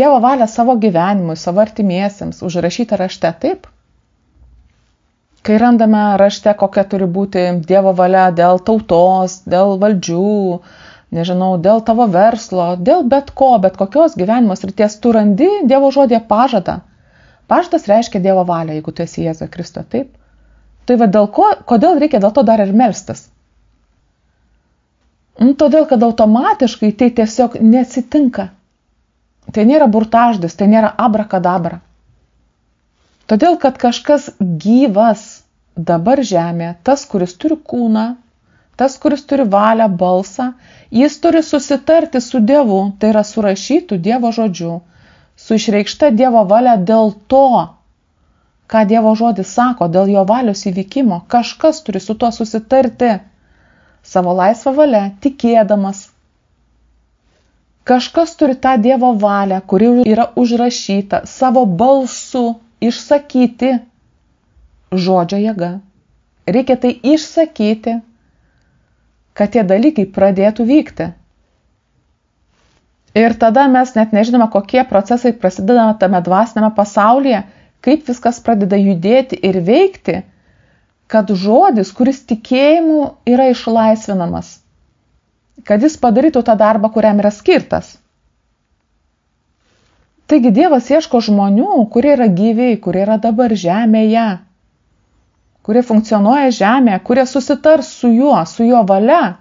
Dievo valią savo gyvenimui, savo artimiesiems, užrašytą rašte, taip? Kai randame rašte, kokia turi būti Dievo valia dėl tautos, dėl valdžių, nežinau, dėl tavo verslo, dėl bet ko, bet kokios gyvenimo srities, tu randi Dievo žodį pažadą. Pažadas reiškia Dievo valią, jeigu tu esi Jėzuje Kristo, taip? Tai va dėl ko, kodėl reikia dėl to dar ir melstis? Nu, todėl, kad automatiškai tai tiesiog neatsitinka. Tai nėra burtaždis, tai nėra abrakadabra. Todėl, kad kažkas gyvas dabar žemė, tas, kuris turi kūną, tas, kuris turi valią, balsą, jis turi susitarti su Dievu, tai yra surašytų Dievo žodžiu, su išreikšta Dievo valia dėl to, ką Dievo žodis sako, dėl jo valios įvykimo, kažkas turi su tuo susitarti savo laisvą valią, tikėdamas, Kažkas turi tą Dievo valią, kuri yra užrašyta savo balsu išsakyti žodžio jėga. Reikia tai išsakyti, kad tie dalykai pradėtų vykti. Ir tada mes net nežinome, kokie procesai prasideda tame dvasinėme pasaulyje, kaip viskas pradeda judėti ir veikti, kad žodis, kuris tikėjimu yra išlaisvinamas, kad jis padarytų tą darbą, kuriam yra skirtas. Taigi Dievas ieško žmonių, kurie yra gyviai, kurie yra dabar žemėje, kurie funkcionuoja žemėje, kurie susitars su juo, su jo valia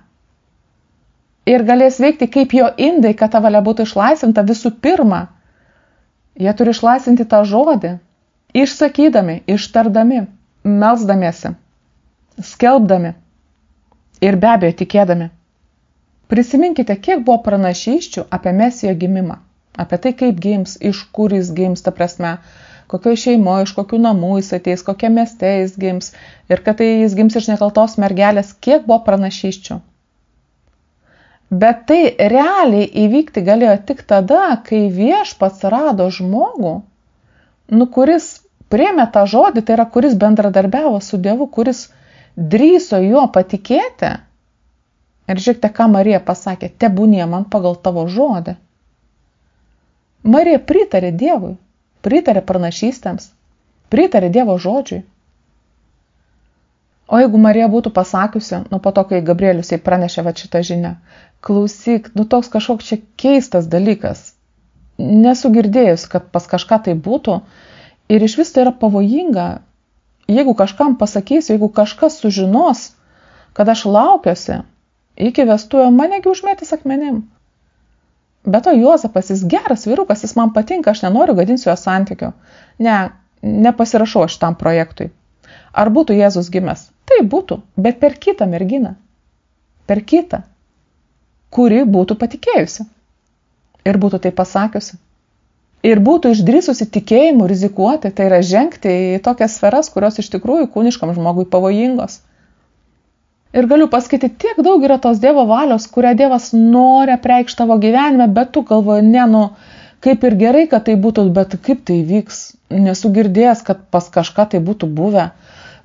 ir galės veikti kaip jo indai, kad ta valia būtų išlaisvinta visų pirma. Jie turi išlaisvinti tą žodį, išsakydami, ištardami, melsdamiesi, skelbdami ir be abejo tikėdami. Prisiminkite, kiek buvo pranašyščių apie mesijo gimimą, apie tai, kaip gims, iš kur jis gims, ta prasme, kokioje šeimoje, iš kokių namų jis ateis, kokie mieste jis gims ir kad tai jis gims iš nekaltos mergelės, kiek buvo pranašyščių. Bet tai realiai įvykti galėjo tik tada, kai viešpats rado žmogų, nu, kuris priemė tą žodį, tai yra kuris bendradarbiavo su Dievu, kuris drįso juo patikėti Ir žiūrėkite, ką Marija pasakė, tebūnie man pagal tavo žodį. Marija pritarė Dievui, pritarė pranašystėms, pritarė Dievo žodžiui. O jeigu Marija būtų pasakiusi, nu po to, kai Gabrielius jai pranešė va šitą žinią, klausyk, nu toks kažkoks čia keistas dalykas, nesu girdėjus, kad pas kažką tai būtų ir iš vis tai yra pavojinga, jeigu kažkam pasakysiu, jeigu kažkas sužinos, kad aš laukiuosi, iki vestuvių manegi užmėtis akmenim. Be to Juozapas, jis geras vyrukas, jis man patinka, aš nenoriu gadinti jo santykių. Ne, nepasirašau aš tam projektui. Ar būtų Jėzus gimęs? Tai būtų, bet per kitą merginą. Per kitą, kuri būtų patikėjusi. Ir būtų tai pasakiusi. Ir būtų išdrysusi tikėjimu rizikuoti, tai yra žengti į tokias sferas, kurios iš tikrųjų kūniškam žmogui pavojingos. Ir galiu pasakyti, tiek daug yra tos Dievo valios, kurią Dievas nori apreikšti tavo gyvenime, bet tu galvoji, ne, nu, kaip ir gerai, kad tai būtų, bet kaip tai vyks, nesu girdėjęs, kad pas kažką tai būtų buvę.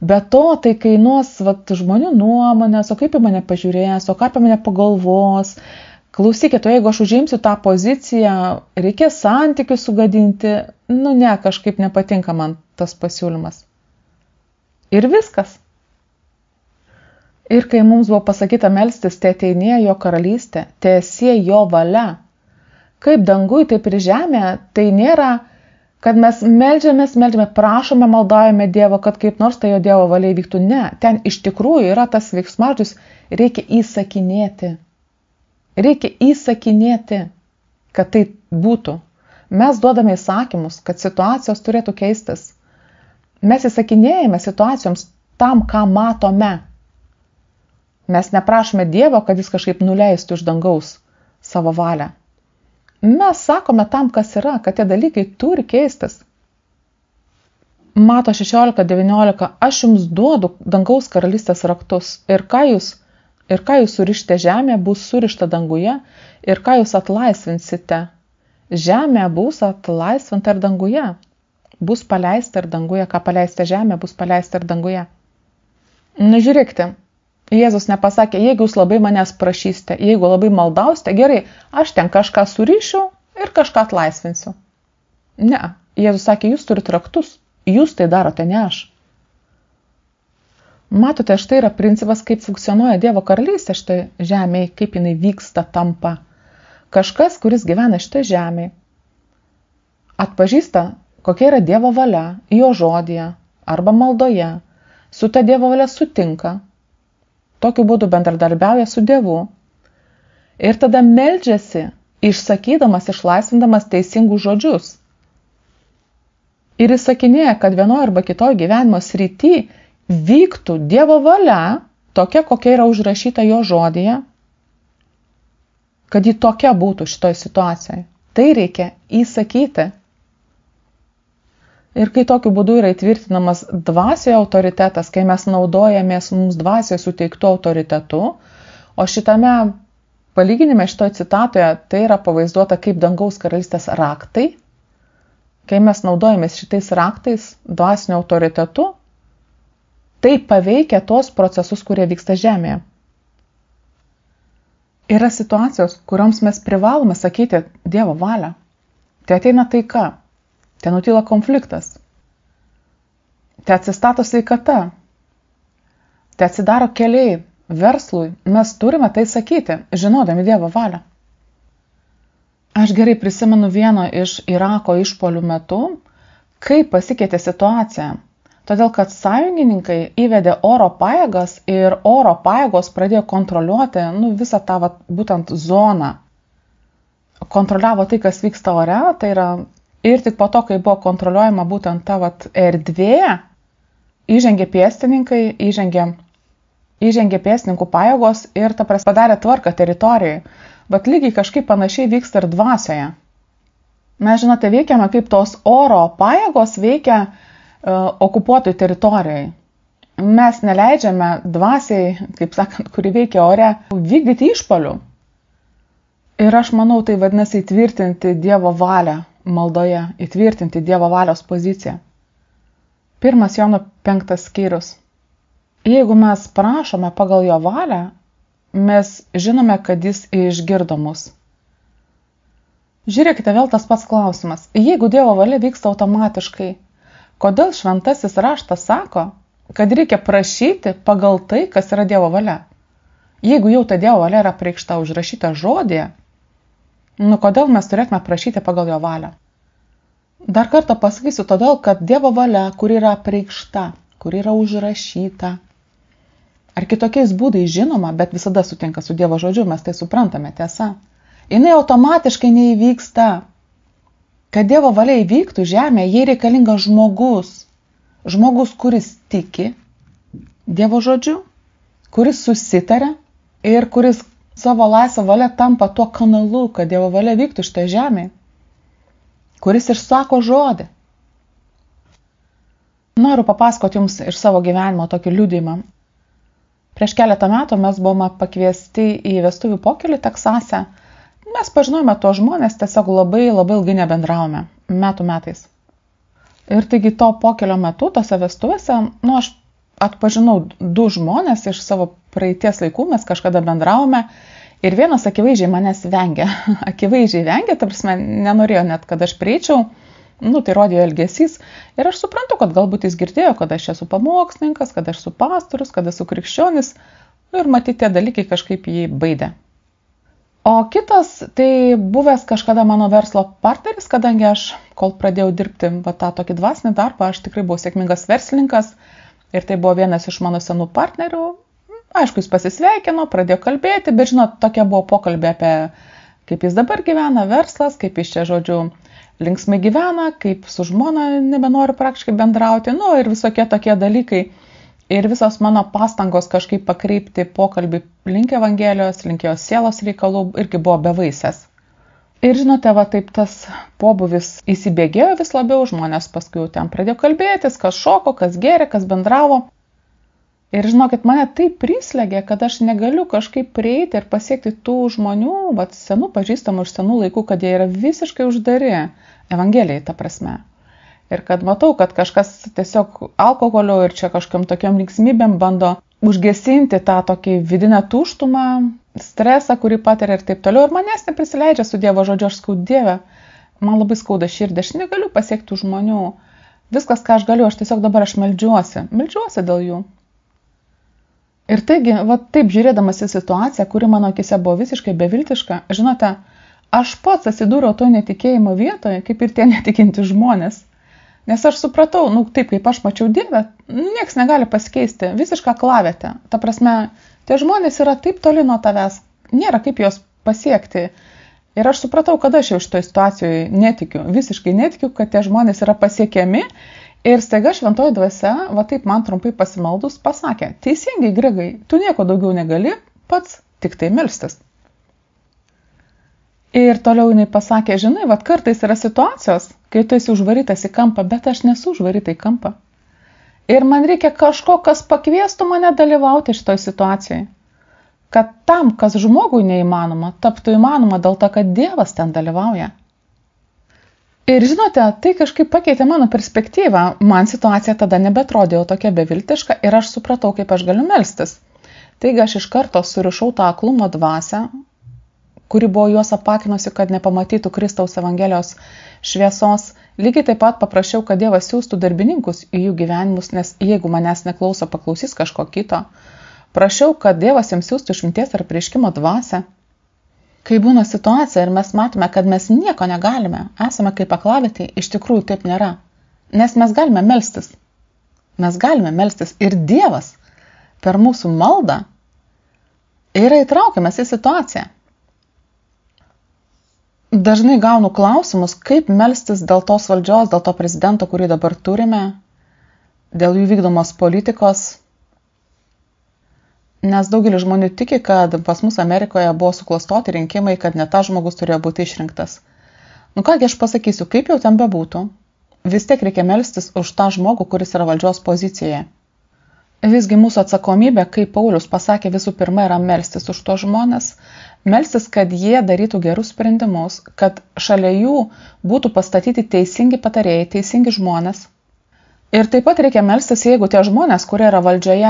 Be to, tai kainuos vat, žmonių nuomonės, o kaip į mane pažiūrės, o ką apie mane pagalvos. Klausykit, o jeigu aš užimsiu tą poziciją, reikės santykių sugadinti, nu ne, kažkaip nepatinka man tas pasiūlymas. Ir viskas. Ir kai mums buvo pasakyta melstis, te ateinė jo karalystė, te esie jo valia, kaip dangui, taip ir žemė, tai nėra, kad mes melžiamės, melžiame, prašome, maldavome Dievo, kad kaip nors tai jo Dievo valiai vyktų. Ne, ten iš tikrųjų yra tas veiksmažodis, reikia įsakinėti. Reikia įsakinėti, kad tai būtų. Mes duodame įsakymus, kad situacijos turėtų keistis. Mes įsakinėjame situacijoms tam, ką matome. Mes neprašome Dievo, kad jis kažkaip nuleistų iš dangaus savo valią. Mes sakome tam, kas yra, kad tie dalykai turi keistis. Mato 16-19, aš jums duodu dangaus karalystės raktus ir ką jūs, ir ką jūs surište žemė, bus surišta danguje ir ką jūs atlaisvinsite. Žemė bus atlaisvinta ir danguje. Bus paleista ir danguje, ką paleista žemė, bus paleista ir danguje. Na žiūrėkite, Jėzus nepasakė, jeigu jūs labai manęs prašysite, jeigu labai maldausite, gerai, aš ten kažką surišiu ir kažką atlaisvinsiu. Ne, Jėzus sakė, jūs turite raktus, jūs tai darote, ne aš. Matote, štai yra principas, kaip funkcionuoja Dievo karalystė štai žemėje, kaip jinai vyksta, tampa. Kažkas, kuris gyvena štai žemėje, atpažįsta, kokia yra Dievo valia, jo žodėje arba maldoje, su ta Dievo valia sutinka, tokiu būdu bendradarbiauja su Dievu ir tada meldžiasi, išsakydamas, išlaisvindamas teisingus žodžius. Ir įsakinėja, kad vienoje arba kitoje gyvenimo srity vyktų Dievo valia, tokia, kokia yra užrašyta jo žodėje, kad ji tokia būtų šitoje situacijoje. Tai reikia įsakyti. Ir kai tokiu būdu yra įtvirtinamas dvasioje autoritetas, kai mes naudojamės mums dvasioje suteiktų autoritetu, o šitame palyginime šitoje citatoje tai yra pavaizduota kaip dangaus karalystės raktai, kai mes naudojamės šitais raktais dvasinio autoritetu, tai paveikia tos procesus, kurie vyksta Žemėje. Yra situacijos, kurioms mes privalome sakyti Dievo valią. Tai ateina taika Ten nutyla konfliktas. Te atsistato sveikata. Te atsidaro keliai verslui. Mes turime tai sakyti, žinodami Dievo valią. Aš gerai prisimenu vieno iš Irako išpolių metu, kaip pasikeitė situacija. Todėl, kad sąjungininkai įvedė oro pajėgas ir oro pajėgos pradėjo kontroliuoti nu, visą tą vat, būtent zoną. Kontroliavo tai, kas vyksta ore, tai yra Ir tik po to, kai buvo kontroliuojama būtent ta vat, erdvė, įžengė pėstininkai, įžengė, įžengė pėstininkų pajėgos ir ta prasme padarė tvarką teritorijai. Bet lygiai kažkaip panašiai vyksta ir dvasioje. Mes, žinote, veikiame kaip tos oro pajėgos veikia uh, okupuotojų teritorijai. Mes neleidžiame dvasiai, kaip sakant, kuri veikia ore, vykdyti išpolių. Ir aš manau, tai vadinasi įtvirtinti Dievo valią maldoje įtvirtinti Dievo valios poziciją. Pirmas Jono penktas skyrius. Jeigu mes prašome pagal jo valią, mes žinome, kad jis išgirdo mus. Žiūrėkite vėl tas pats klausimas. Jeigu Dievo valia vyksta automatiškai, kodėl šventasis raštas sako, kad reikia prašyti pagal tai, kas yra Dievo valia? Jeigu jau ta Dievo valia yra priekšta užrašyta žodėje, Nu, kodėl mes turėtume prašyti pagal jo valią? Dar kartą pasakysiu, todėl, kad Dievo valia, kur yra preikšta, kur yra užrašyta, ar kitokiais būdais žinoma, bet visada sutinka su Dievo žodžiu, mes tai suprantame, tiesa. Jis automatiškai neįvyksta. Kad Dievo valia įvyktų žemė, jai reikalingas žmogus. Žmogus, kuris tiki Dievo žodžiu, kuris susitarė ir kuris savo laisvą valią tampa tuo kanalu, kad Dievo valia vyktų šitą žemę, kuris išsako žodį. Noriu papasakoti Jums iš savo gyvenimo tokį liūdimą. Prieš keletą metų mes buvome pakviesti į vestuvių pokelį Teksase. Mes pažinojome tuos žmonės, tiesiog labai labai ilgai nebendravome, metų metais. Ir taigi to pokelio metu, tose vestuvėse, nu, aš atpažinau du žmonės iš savo praeities laikų, mes kažkada bendravome ir vienas akivaizdžiai manęs vengia. (laughs) akivaizdžiai vengia, tarsi nenorėjo net, kad aš prieičiau, nu, tai rodė elgesys. Ir aš suprantu, kad galbūt jis girdėjo, kad aš esu pamokslininkas, kad aš esu pastorius, kad esu krikščionis. Nu, ir matyti tie dalykai kažkaip jį baidė. O kitas, tai buvęs kažkada mano verslo partneris, kadangi aš, kol pradėjau dirbti va, tą tokį dvasinį darbą, aš tikrai buvau sėkmingas verslininkas ir tai buvo vienas iš mano senų partnerių. Aišku, jis pasisveikino, pradėjo kalbėti, bet žinot, tokia buvo pokalbė apie kaip jis dabar gyvena, verslas, kaip jis čia, žodžiu, linksmai gyvena, kaip su žmona nebenori praktiškai bendrauti, nu ir visokie tokie dalykai. Ir visos mano pastangos kažkaip pakreipti pokalbį link Evangelijos, link jos sielos reikalų irgi buvo bevaisės. Ir žinote, va taip tas pobuvis įsibėgėjo vis labiau, žmonės paskui jau ten pradėjo kalbėtis, kas šoko, kas geria, kas bendravo. Ir žinokit, mane taip prislėgė, kad aš negaliu kažkaip prieiti ir pasiekti tų žmonių, va, senų pažįstamų iš senų laikų, kad jie yra visiškai uždari Evangelijai, ta prasme. Ir kad matau, kad kažkas tiesiog alkoholio ir čia kažkam tokiam linksmybėm bando užgesinti tą tokį vidinę tuštumą, stresą, kurį patiria ir taip toliau. Ir manęs neprisileidžia su Dievo žodžiu, aš skau Dievę. Man labai skauda širdį, aš negaliu pasiekti žmonių. Viskas, ką aš galiu, aš tiesiog dabar aš melžiuosi. Melžiuosi dėl jų. Ir taigi, va taip žiūrėdamas į situaciją, kuri mano akise buvo visiškai beviltiška, žinote, aš pats atsidūriau to netikėjimo vietoje, kaip ir tie netikinti žmonės. Nes aš supratau, nu taip kaip aš mačiau Dievę, nieks negali pasikeisti, visišką klavietę. Ta prasme, tie žmonės yra taip toli nuo tavęs, nėra kaip juos pasiekti. Ir aš supratau, kad aš jau šitoje situacijoje netikiu, visiškai netikiu, kad tie žmonės yra pasiekiami Ir staiga šventoji dvasia, va taip man trumpai pasimaldus, pasakė, teisingai, Gregai, tu nieko daugiau negali, pats tik tai melstis. Ir toliau jinai pasakė, žinai, va kartais yra situacijos, kai tu esi užvarytas į kampą, bet aš nesu užvaryta į kampą. Ir man reikia kažko, kas pakviestų mane dalyvauti šitoje situacijoje. Kad tam, kas žmogui neįmanoma, taptų įmanoma dėl to, kad Dievas ten dalyvauja. Ir žinote, tai kažkaip pakeitė mano perspektyvą. Man situacija tada nebetrodė jau tokia beviltiška ir aš supratau, kaip aš galiu melstis. Taigi aš iš karto surišau tą aklumo dvasę, kuri buvo juos apakinusi, kad nepamatytų Kristaus Evangelijos šviesos. Lygiai taip pat paprašiau, kad Dievas siūstų darbininkus į jų gyvenimus, nes jeigu manęs neklauso, paklausys kažko kito. Prašiau, kad Dievas jiems siūstų išminties ar prieškimo dvasę. Kai būna situacija ir mes matome, kad mes nieko negalime, esame kaip aklavitė, iš tikrųjų taip nėra. Nes mes galime melstis. Mes galime melstis ir Dievas per mūsų maldą yra įtraukiamas į situaciją. Dažnai gaunu klausimus, kaip melstis dėl tos valdžios, dėl to prezidento, kurį dabar turime, dėl jų vykdomos politikos, Nes daugelis žmonių tiki, kad pas mus Amerikoje buvo suklastoti rinkimai, kad ne tas žmogus turėjo būti išrinktas. Nu kągi aš pasakysiu, kaip jau ten bebūtų, vis tiek reikia melstis už tą žmogų, kuris yra valdžios pozicijoje. Visgi mūsų atsakomybė, kaip Paulius pasakė, visų pirma yra melstis už to žmonės, melstis, kad jie darytų gerus sprendimus, kad šalia jų būtų pastatyti teisingi patarėjai, teisingi žmonės, Ir taip pat reikia melstis, jeigu tie žmonės, kurie yra valdžioje,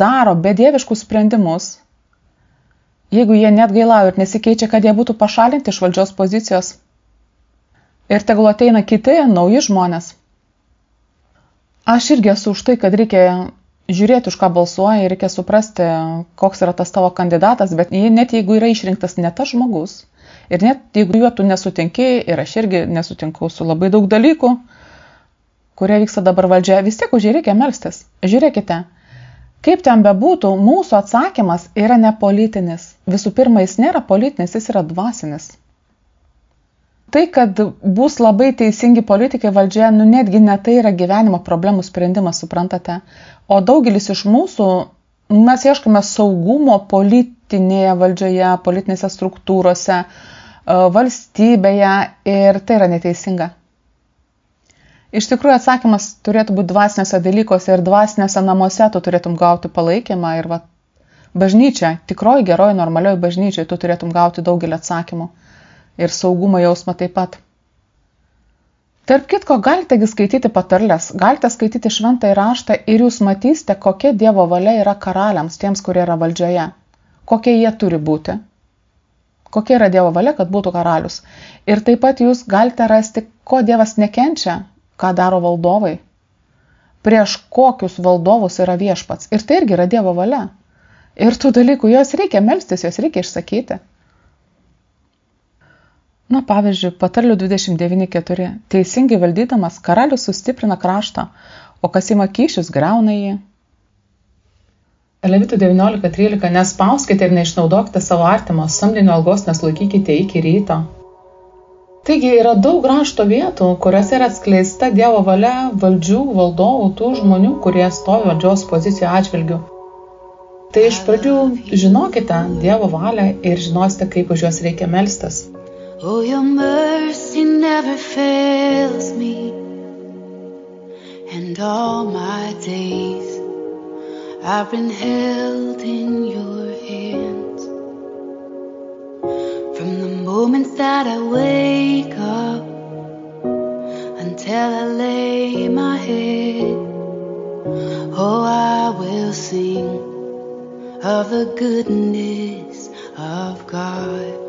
daro bedieviškus sprendimus, jeigu jie net gailauja ir nesikeičia, kad jie būtų pašalinti iš valdžios pozicijos. Ir tegul ateina kiti, nauji žmonės. Aš irgi esu už tai, kad reikia žiūrėti, už ką balsuoja ir reikia suprasti, koks yra tas tavo kandidatas, bet net jeigu yra išrinktas ne tas žmogus, ir net jeigu juo tu nesutinki, ir aš irgi nesutinku su labai daug dalykų, kurie vyksta dabar valdžia, vis tiek už jį reikia melstis. Žiūrėkite, kaip ten bebūtų, mūsų atsakymas yra ne politinis. Visų pirma, jis nėra politinis, jis yra dvasinis. Tai, kad bus labai teisingi politikai valdžioje, nu netgi ne tai yra gyvenimo problemų sprendimas, suprantate. O daugelis iš mūsų, mes ieškome saugumo politinėje valdžioje, politinėse struktūrose, valstybėje ir tai yra neteisinga. Iš tikrųjų atsakymas turėtų būti dvasiniuose dalykuose ir dvasiniuose namuose tu turėtum gauti palaikymą ir va, bažnyčia, tikroji geroji normalioji bažnyčia, tu turėtum gauti daugelį atsakymų ir saugumo jausmą taip pat. Tarp kitko, galite skaityti patarlės, galite skaityti šventą įraštą ir jūs matysite, kokia Dievo valia yra karaliams, tiems, kurie yra valdžioje, kokie jie turi būti, kokia yra Dievo valia, kad būtų karalius. Ir taip pat jūs galite rasti, ko Dievas nekenčia ką daro valdovai, prieš kokius valdovus yra viešpats. Ir tai irgi yra Dievo valia. Ir tų dalykų jos reikia melstis, jos reikia išsakyti. Na pavyzdžiui, patarlių 29.4. Teisingai valdydamas karalius sustiprina kraštą, o kas įma kyšius greuna jį. Levitų 19.13. Nespauskite ir neišnaudokite savo artimo, samdinio algos neslaikykite iki ryto. Taigi yra daug rašto vietų, kuriuose yra atskleista Dievo valia valdžių, valdovų, tų žmonių, kurie stovi valdžios pozicijų atžvilgių. Tai iš pradžių žinokite Dievo valią ir žinosite, kaip už juos reikia melstis. Oh, your mercy never fails me, and all my days I've been held in your hands. From the moments that I wake up until I lay my head, oh, I will sing of the goodness of God.